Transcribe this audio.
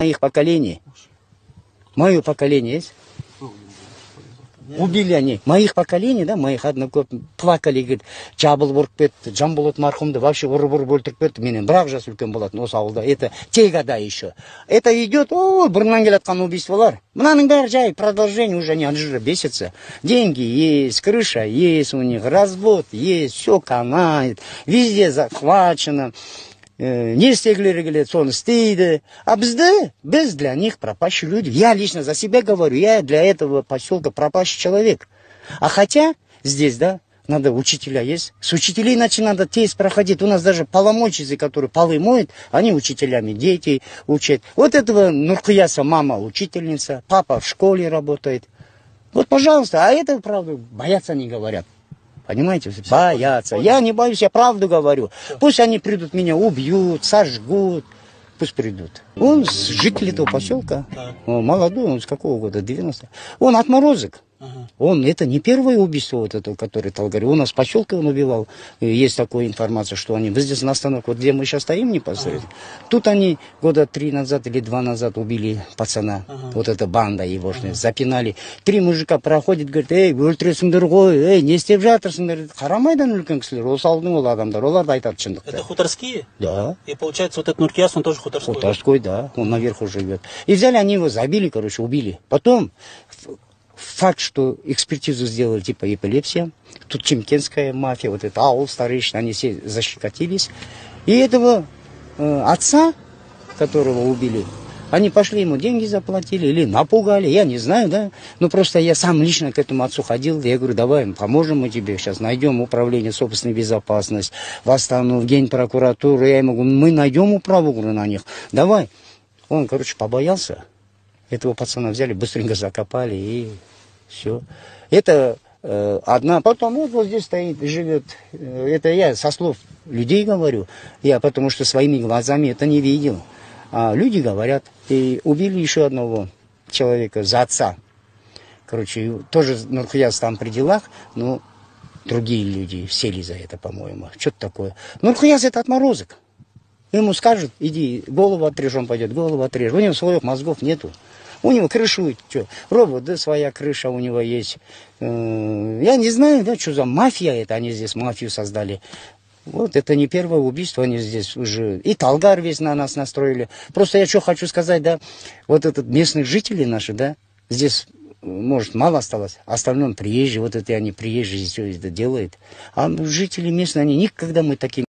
Моих поколений. Мое поколение есть? Убили они. Моих поколений, да, моих однокурсников плакали, говорит, жабылып ұрып кетті, жамболот марқұмды вообще ұрып ұрып өлтіріп кетті. Менен бірақ жас үлкен болатын осы ауылда. Это те года еще. Это идет, ой, бұрыннан келатқан убийстволар. Мынаның бәрі жай продолжение, уже они от жира бесятся. Деньги есть, крыша есть у них, развод есть, все канает, везде захвачено. Э, не істегілері келеді соны істейді а бізді біз для них пропащие люди я лично за себя говорю я для этого поселка пропащий человек а хотя здесь да надо учителя есть. С учителей иначе надо тест проходить. У нас даже поломойчицы, которые полы моют, они учителями детей учат. Вот этого Нуркияса мама учительница, папа в школе работает. Вот, пожалуйста, а это, правда, боятся не говорят. Понимаете? Боятся. Я не боюсь, я правду говорю. Пусть они придут, меня убьют, сожгут. Пусть придут. Он житель этого поселка. Молодой, он с какого года? 90. Он отморозок. Он, это не первое убийство вот это, которое Талгари. У нас в поселке он убивал. И Есть такая информация, что они... Вы здесь на остановке, вот где мы сейчас стоим непосредственно. Тут они года три назад или два назад убили пацана. Вот эта банда егошная. Запинали. Три мужика проходит, говорит, эй, өлтіресіңдер ғой, эй, не істеп жатырсыңдар дейді. Қарамайдан үлкен кісілер, осы алдың ол адамдар, олар да айтады Это шындықты. хуторские? Да. И получается, вот этот Нуркияс, он тоже хуторской. Хуторской, да, он наверху живет. И взяли, они его забили, короче, убили. Потом ф- факт, что экспертизу сделали типа эпилепсия, тут чемкенская мафия, вот это аул старейшина, они все защекотились. И этого э, отца, которого убили, они пошли ему деньги заплатили или напугали, я не знаю, да. Ну просто я сам лично к этому отцу ходил, я говорю, давай, поможем мы тебе сейчас, найдем управление собственной безопасности, восстану в генпрокуратуру, я ему говорю, мы найдем управу говорю, на них, давай. Он, короче, побоялся, этого пацана взяли, быстренько закопали и все. Это э, одна, потом вот, вот здесь стоит, живет, э, это я со слов людей говорю, я потому что своими глазами это не видел. А люди говорят, и убили еще одного человека за отца. Короче, тоже Нурхияс там при делах, но другие люди сели за это, по-моему. Что-то такое. Нурхияс это отморозок. Ему скажут, иди, голову отрежь, он пойдет, голову отрежь. У него своих мозгов нету. У него крышует, что, робот, да, своя крыша у него есть. Э, Я не знаю, да, что за мафия это, они здесь мафию создали. Вот это не первое убийство, они здесь уже... И Талгар весь на нас настроили. Просто я что хочу сказать, да, вот этот местных жителей наши, да, здесь, может, мало осталось, а остальном приезжие, вот это они приезжие все это делают. А жители местные, они никогда мы таким